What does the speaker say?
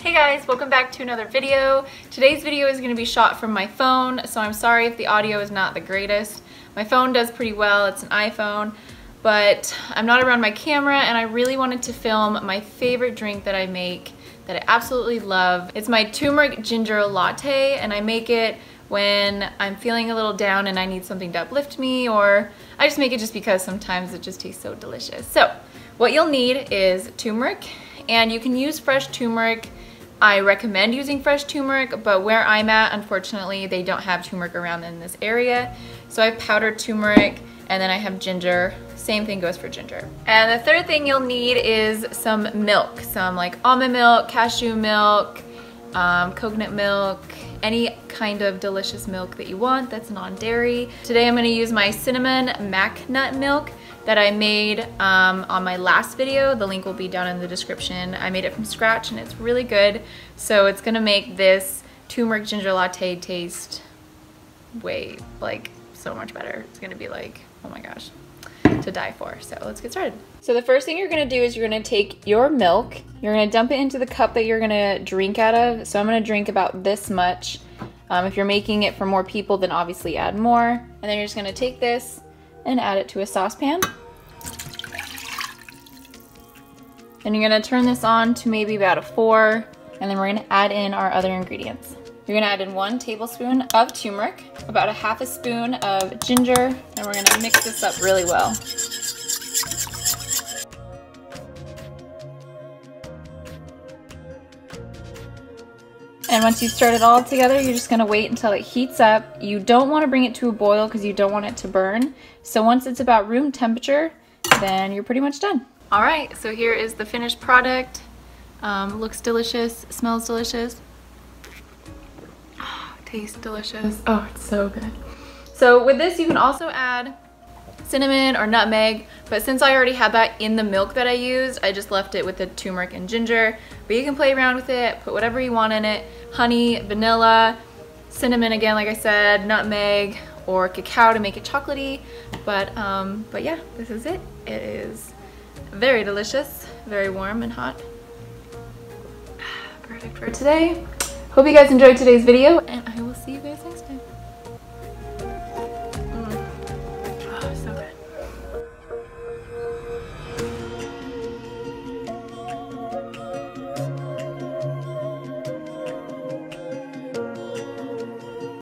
Hey guys, welcome back to another video. Today's video is going to be shot from my phone, so I'm sorry if the audio is not the greatest. My phone does pretty well, it's an iPhone, but I'm not around my camera and I really wanted to film my favorite drink that I make that I absolutely love. It's my turmeric ginger latte and I make it when I'm feeling a little down and I need something to uplift me or I just make it just because sometimes it just tastes so delicious. So what you'll need is turmeric and you can use fresh turmeric I recommend using fresh turmeric, but where I'm at, unfortunately, they don't have turmeric around in this area. So I have powdered turmeric, and then I have ginger. Same thing goes for ginger. And the third thing you'll need is some milk, some like almond milk, cashew milk, um, coconut milk, any kind of delicious milk that you want that's non-dairy. Today I'm gonna use my cinnamon mac nut milk that I made um, on my last video. The link will be down in the description. I made it from scratch and it's really good. So it's gonna make this turmeric ginger latte taste way, like, so much better. It's gonna be like, oh my gosh, to die for. So let's get started. So the first thing you're gonna do is you're gonna take your milk, you're gonna dump it into the cup that you're gonna drink out of. So I'm gonna drink about this much. Um, if you're making it for more people, then obviously add more. And then you're just gonna take this and add it to a saucepan. Then you're gonna turn this on to maybe about a four, and then we're gonna add in our other ingredients. You're gonna add in one tablespoon of turmeric, about a half a spoon of ginger, and we're gonna mix this up really well. And once you stir it all together, you're just gonna wait until it heats up. You don't wanna bring it to a boil because you don't want it to burn. So once it's about room temperature, then you're pretty much done. All right, so here is the finished product. Um, looks delicious, smells delicious. Oh, tastes delicious. Oh, it's so good. So with this, you can also add cinnamon or nutmeg, but since I already had that in the milk that I used, I just left it with the turmeric and ginger. But you can play around with it, put whatever you want in it. Honey, vanilla, cinnamon again, like I said, nutmeg, or cacao to make it chocolatey. But, um, but yeah, this is it. It is very delicious, very warm and hot. Perfect for today. Hope you guys enjoyed today's video and I will